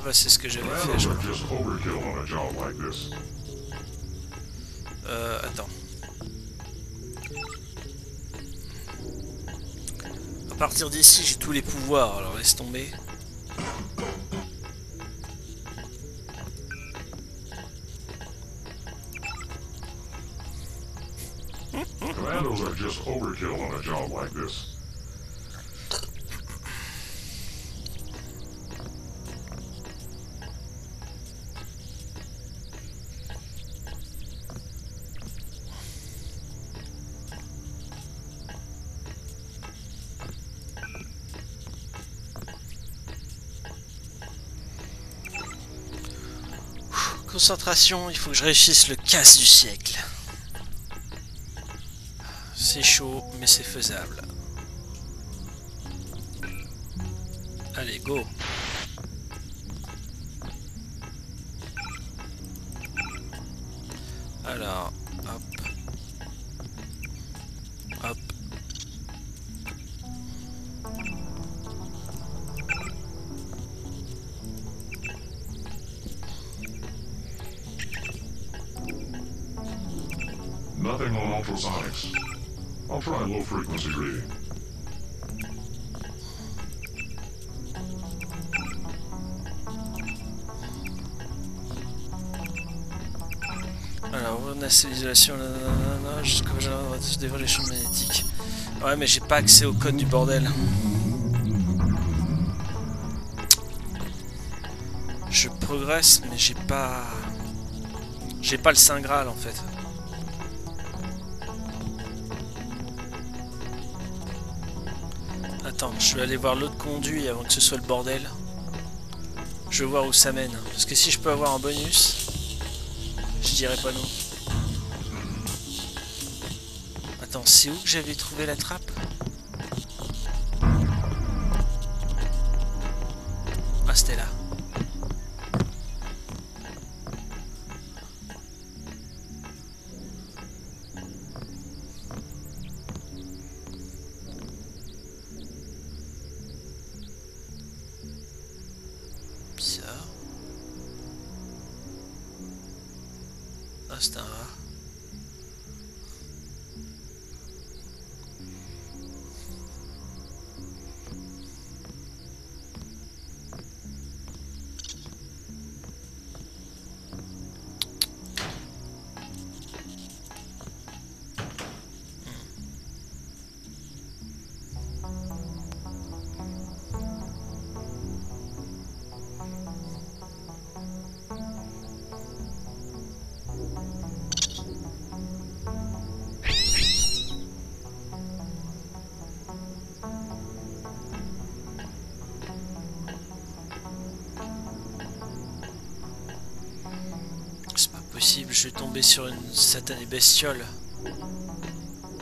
Ah bah, c'est ce que j'avais fait, je Vandals crois. Euh, attends. À partir d'ici, j'ai tous les pouvoirs, alors laisse tomber. Commandos are just overkill on a job like Concentration, il faut que je réussisse le casse du siècle. C'est chaud, mais c'est faisable. Allez, go Alors, hop. Hop. Menacer l'isolation, jusqu'au se dévoiler les champs magnétiques. Ouais, mais j'ai pas accès au code du bordel. Je progresse, mais j'ai pas... J'ai pas le Saint Graal, en fait. Attends, je vais aller voir l'autre conduit avant que ce soit le bordel. Je vais voir où ça mène. Parce que si je peux avoir un bonus, je dirais pas non. C'est où que j'avais trouvé la trappe? Sur une satanée bestiole.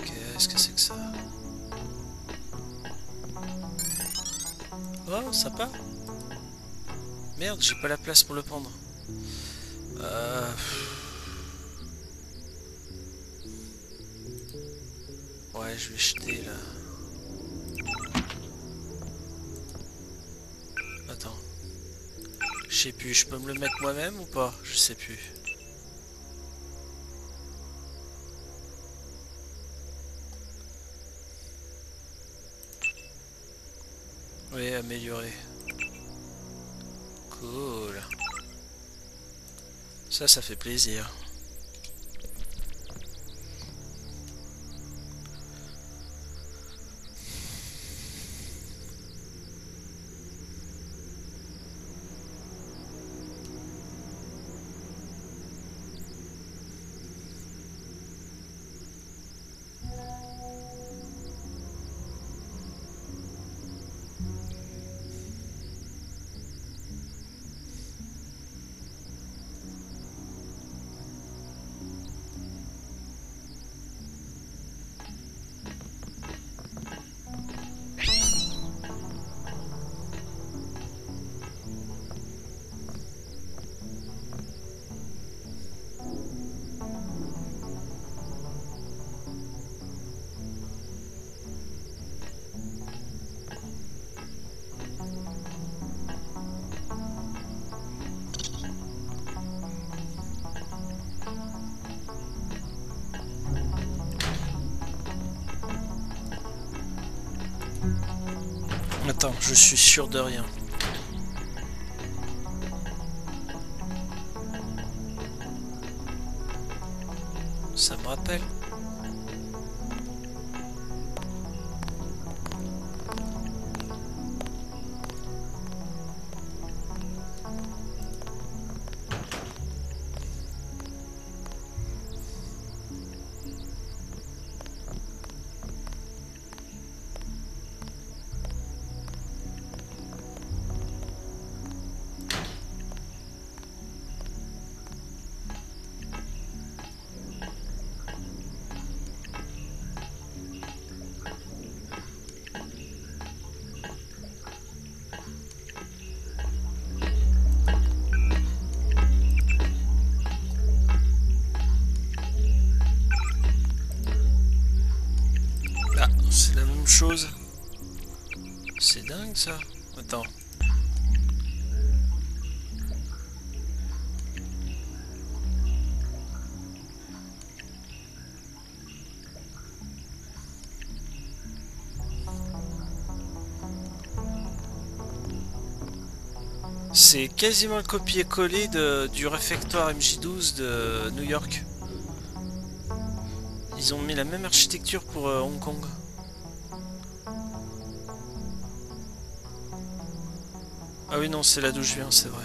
Qu'est-ce que c'est que ça? Oh, sympa. Merde, j'ai pas la place pour le prendre. Euh... Ouais, je vais jeter là. Attends. Je sais plus, je peux me le mettre moi-même ou pas? Je sais plus. Oui, amélioré. Cool. Ça, ça fait plaisir. Je suis sûr de rien. C'est la même chose. C'est dingue ça. Attends. C'est quasiment copier-coller du réfectoire MJ12 de New York. Ils ont mis la même architecture pour euh, Hong Kong. Ah oui, non, c'est là d'où je viens, hein, c'est vrai.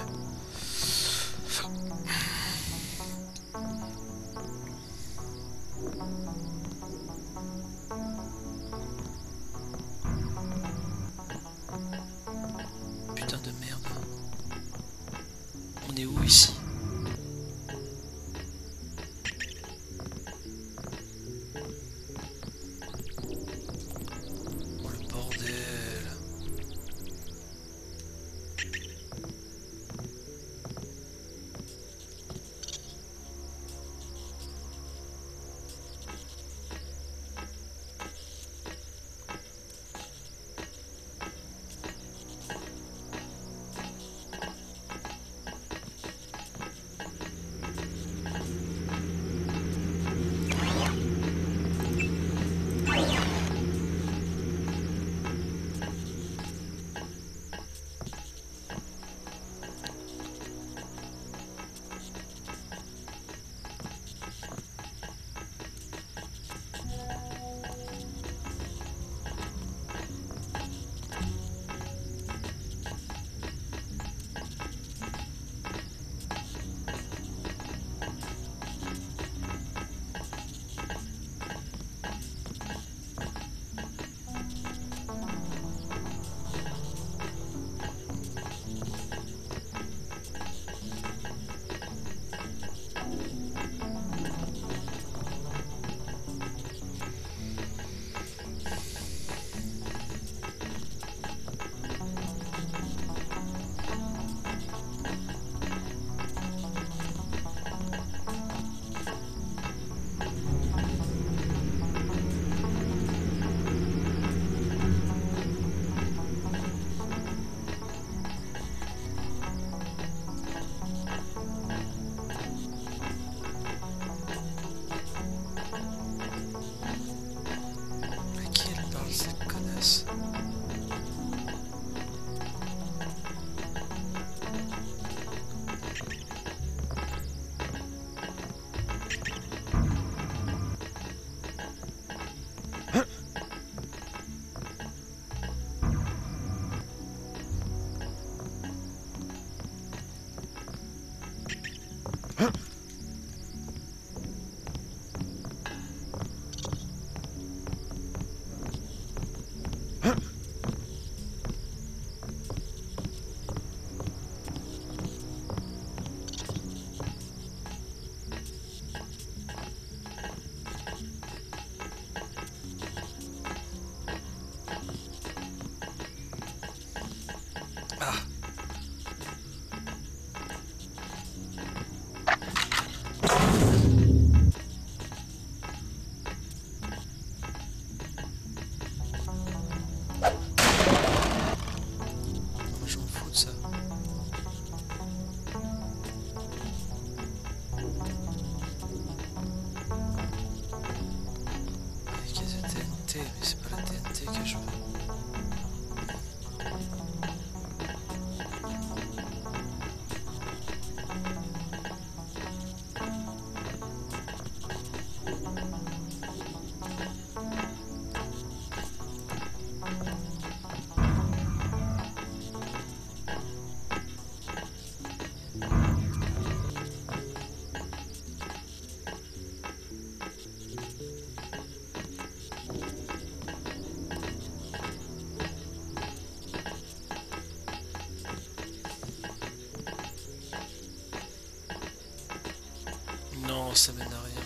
Oh, ça mène à rien.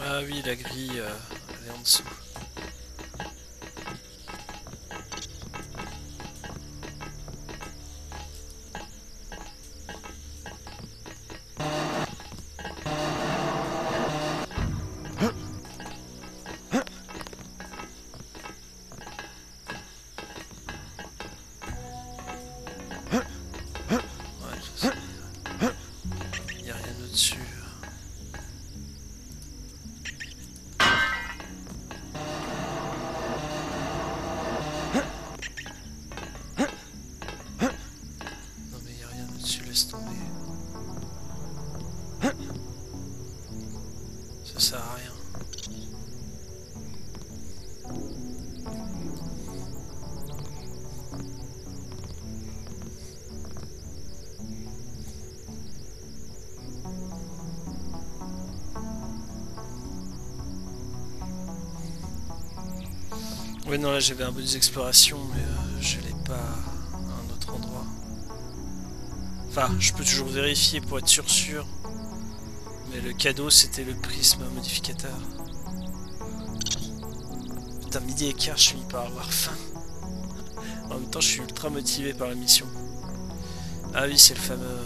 Ah oui, la grille. Euh... Ouais non là j'avais un bonus d'exploration mais euh, je l'ai pas à un autre endroit. Enfin je peux toujours vérifier pour être sûr sûr. Mais le cadeau c'était le prisme modificateur. Putain midi et quart je suis par avoir faim. En même temps je suis ultra motivé par la mission. Ah oui c'est le fameux...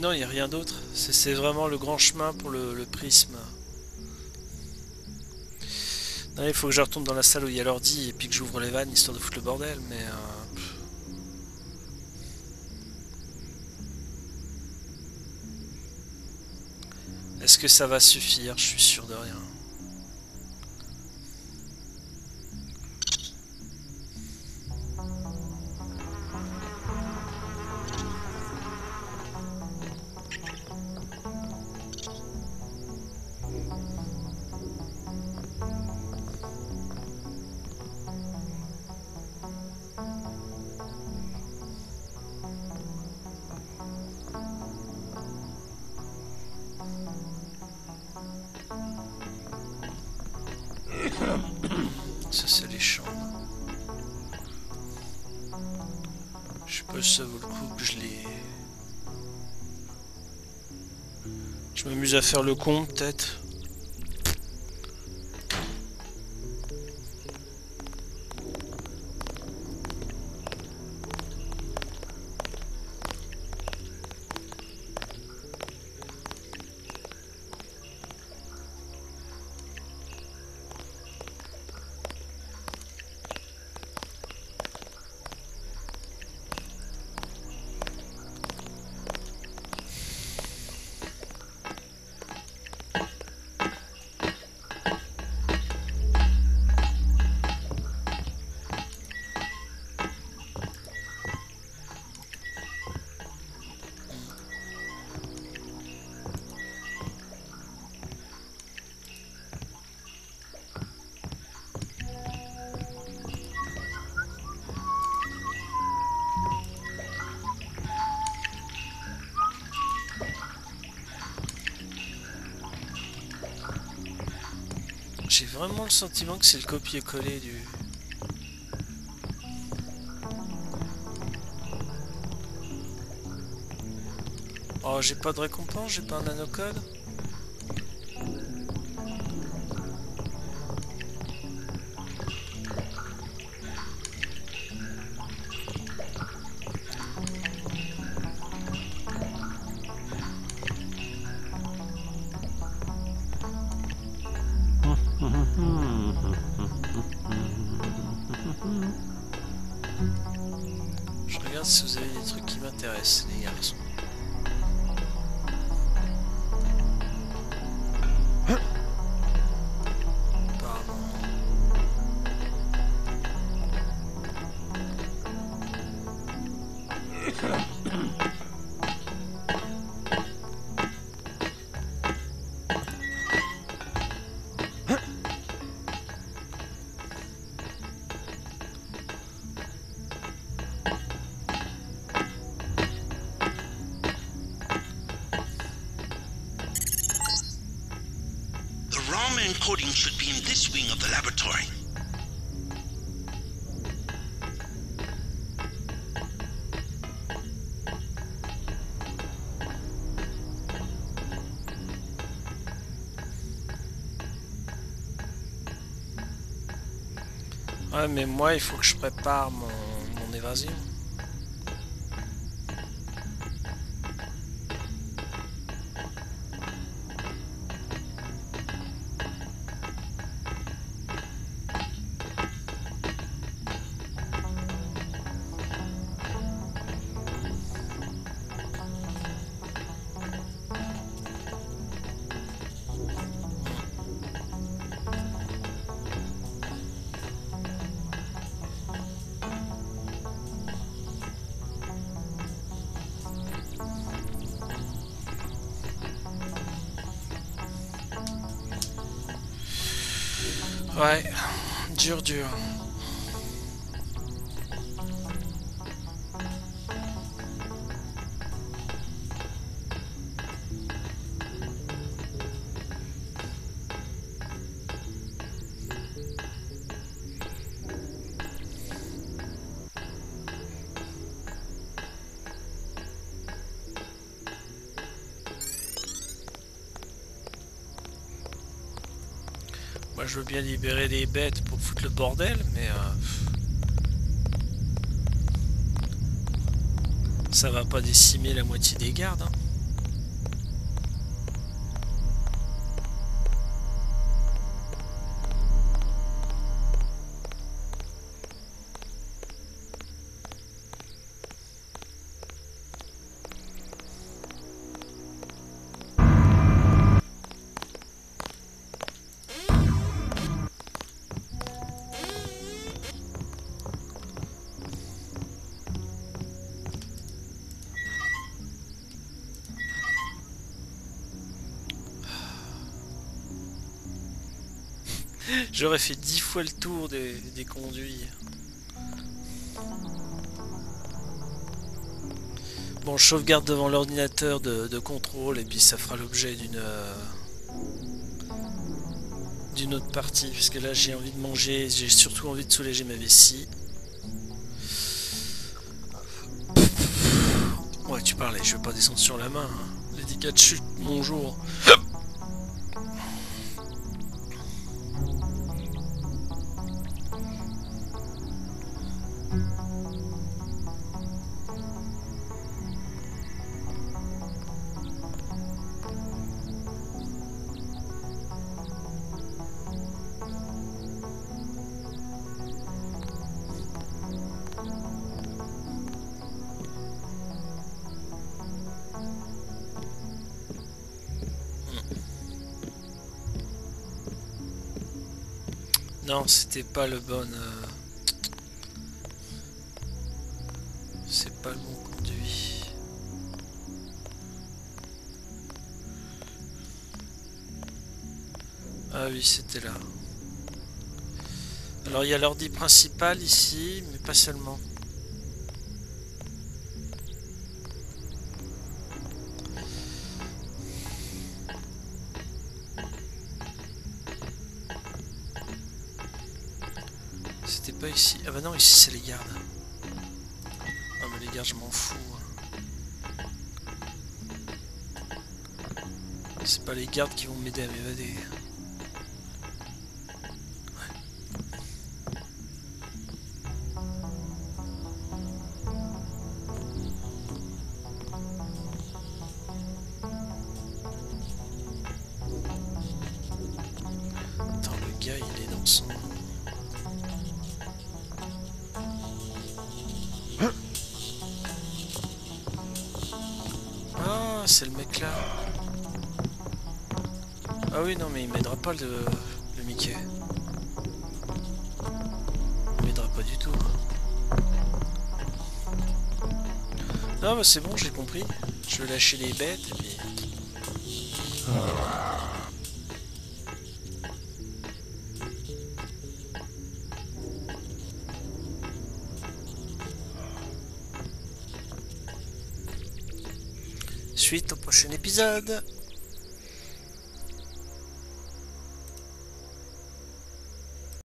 Non, il n'y a rien d'autre. C'est vraiment le grand chemin pour le, prisme. Non, il faut que je retourne dans la salle où il y a l'ordi et puis que j'ouvre les vannes histoire de foutre le bordel, mais... euh. Est-ce que ça va suffire? Je suis sûr de rien. Ça c'est les chambres. Je sais pas si ça vaut le coup que je les... Je m'amuse à faire le con peut-être. Vraiment le sentiment que c'est le copier-coller du... Oh, j'ai pas de récompense, j'ai pas un nanocode? ROM encoding should be in this wing of the laboratory. Ouais, mais moi, il faut que je prépare mon, mon évasion. Dur, je veux bien libérer des bêtes pour foutre le bordel, mais... euh, Ça va pas décimer la moitié des gardes. hein. J'aurais fait dix fois le tour des, des conduits. Bon, je sauvegarde devant l'ordinateur de, de contrôle et puis ça fera l'objet d'une euh, d'une autre partie puisque là j'ai envie de manger, j'ai surtout envie de soulager ma vessie. Ouais, tu parlais, je vais pas descendre sur la main. hein. De chute, mon C'était pas le bon. euh, C'est pas le bon conduit. Ah oui, c'était là. Alors il y a l'ordi principal ici, mais pas seulement. Ici. C'est les gardes. Ah mais les gardes, je m'en fous. hein. C'est pas les gardes qui vont m'aider à m'évader. Le, le Mickey. Il m'aidera pas du tout. Non, bah c'est bon, j'ai compris. Je vais lâcher les bêtes et puis... Suite au prochain épisode.